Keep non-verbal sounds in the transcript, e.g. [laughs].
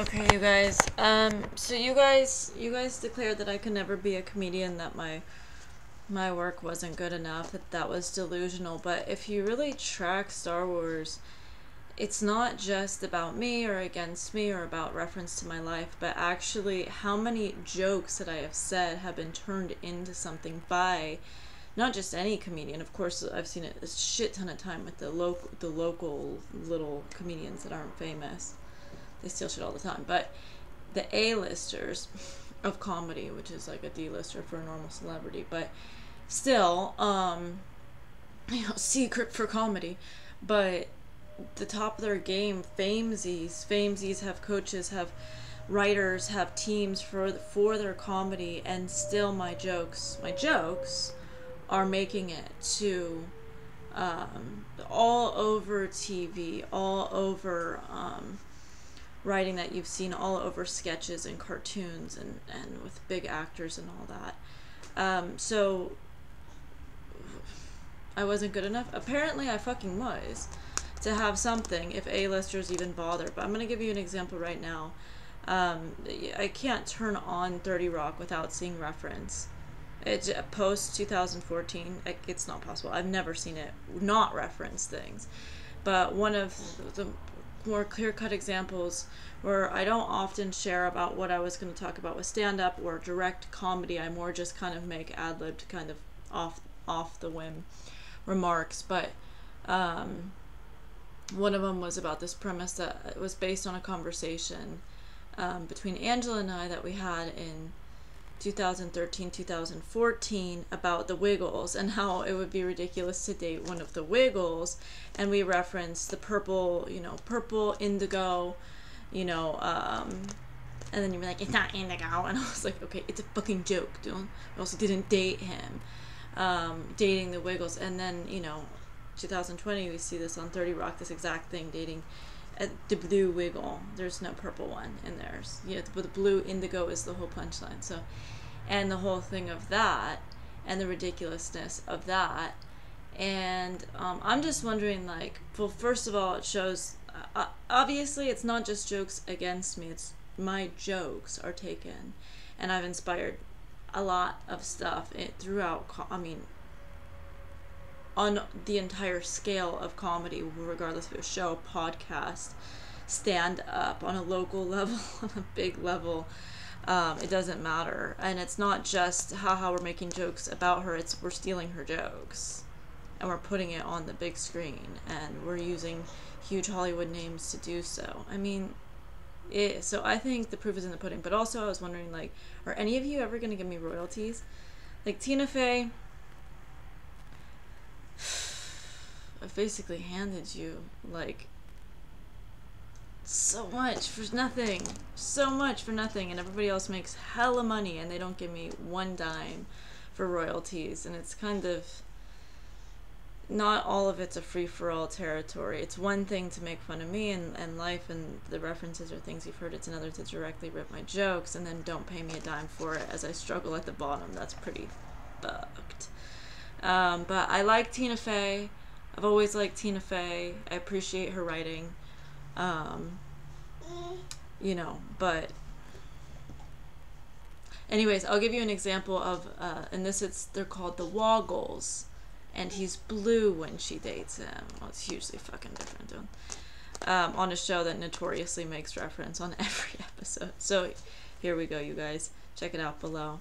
Okay, you guys. Um, so you guys, you guys declared that I could never be a comedian. That my my work wasn't good enough. That that was delusional. But if you really track Star Wars, it's not just about me or against me or about reference to my life, but actually how many jokes that I have said have been turned into something by not just any comedian. Of course, I've seen it a shit ton of time with the local the local little comedians that aren't famous. They steal shit all the time, but the A-listers of comedy, which is like a D-lister for a normal celebrity, but still, um, [laughs] you know, secret for comedy, but the top of their game, famesies, famesies have coaches, have writers, have teams for for their comedy, and still my jokes, my jokes, are making it to um, all over TV, all over um, writing that you've seen all over sketches and cartoons and, and with big actors and all that. Um, so I wasn't good enough. Apparently, I fucking was to have something if A-listers even bother. But I'm gonna give you an example right now. Um, I can't turn on 30 Rock without seeing reference. It's post 2014. It's not possible. I've never seen it not reference things. But one of the more clear cut examples where I don't often share about what I was going to talk about with stand up or direct comedy. I more just kind of make ad libbed, kind of off off the whim remarks. But um, one of them was about this premise that was based on a conversation um, between Angela and I that we had in 2013 2014 about the Wiggles and how it would be ridiculous to date one of the Wiggles. And we referenced the purple, you know, purple indigo, you know, um, and then you'd be like, it's not indigo. [laughs] And I was like, okay, it's a fucking joke, dude. We also didn't date him, um, dating the Wiggles. And then, you know, 2020, we see this on 30 Rock, this exact thing, dating the blue wiggle. There's no purple one in theirs. Yeah, but the blue indigo is the whole punchline. So, and the whole thing of that, and the ridiculousness of that, and um, I'm just wondering, like, well, first of all, it shows. Uh, obviously, it's not just jokes against me. It's my jokes are taken, and I've inspired a lot of stuff it, throughout. I mean, on the entire scale of comedy, regardless of a show, podcast, stand up on a local [laughs] level, on a big level. Um, it doesn't matter, and it's not just haha we're making jokes about her. It's we're stealing her jokes, and we're putting it on the big screen, and we're using huge Hollywood names to do so. I mean, it, so I think the proof is in the pudding. But also, I was wondering, like, are any of you ever gonna give me royalties? Like Tina Fey, I've basically handed you like so much for nothing. So much for nothing. And everybody else makes hella money and they don't give me one dime for royalties. And it's kind of not all of it's a free for all territory. It's one thing to make fun of me and, and life and the references or things you've heard. It's another to directly rip my jokes and then don't pay me a dime for it as I struggle at the bottom. That's pretty fucked. Um, but I like Tina Fey. I've always liked Tina Fey. I appreciate her writing. Um, you know, but anyways, I'll give you an example of uh, in this it's they're called the Woggles, and he's blue when she dates him. Well, it's hugely fucking different. Um, on a show that notoriously makes reference on [laughs] every episode. So here we go, you guys. Check it out below.